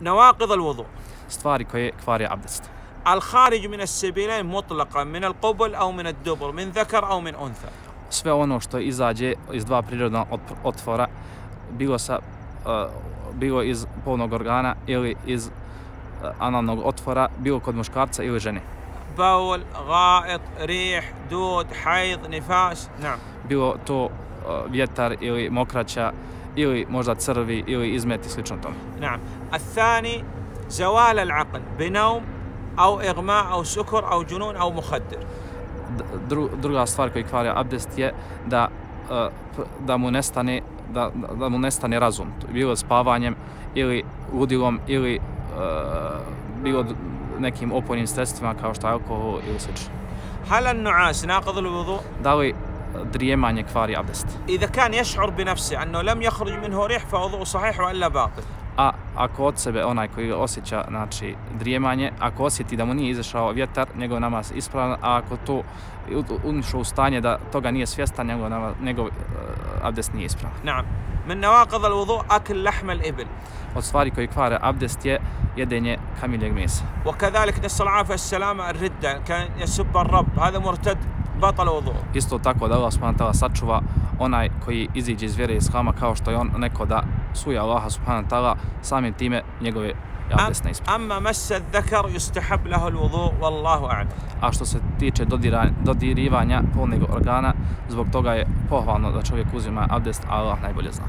نواقض الوضوء stvari koje kvari abdest. الخارج من السبيلين مطلقا من القبل أو من الدبر من ذكر أو من أنثى Sve ono što izađe iz dva prirodna otp- otvora, bilo sa uh, bilo iz polnog organa ili iz uh, analnog otvora, bilo kod muškarca ili žene. بول غائط ريح دود حيض نفاس نعم Bilo to uh, vjetar ili mokraća ili možda crvi ili izmeti slično tome. Naam. A thani, al-aql binaum, au igma, au sukor, au junun au muhaddir. Dru, druga stvar koji kvari abdest je da, e, da mu nestane da, da mu nestane razum, bilo spavanjem ili ludilom ili uh, bilo nekim opojnim sredstvima kao što je alkohol ili slično. Hal an-nu'as nakad al-wudu? Da li uh, drijemanje kvari abdest? إذا كان يشعر بنفسه أنه لم يخرج منه ريح فوضوء صحيح وإلا باطل A ako od sebe onaj koji osjeća znači drijemanje, ako osjeti da mu nije izašao vjetar, njegov namaz ispravan, a ako to unišao u stanje da toga nije svjestan, njegov, namaz, njegov uh, abdest nije ispravan. نعم من نواقض الوضوء أكل لحم الإبل Od stvari koji kvare abdest je jedenje kamiljeg mesa. وكذلك نسأل العافية السلامة الردة كان يسب الرب هذا مرتد batalo od. Isto tako da Allah subhanahu ta'ala sačuva onaj koji iziđe iz vjere iz hlama kao što je on neko da suja Allaha subhanahu ta'ala samim time njegove jabesne ispravi. Amma mese yustahab lahu al-wudu wallahu a'ad. A što se tiče dodirivanja polnog organa, zbog toga je pohvalno da čovjek uzima abdest, a Allah najbolje zna.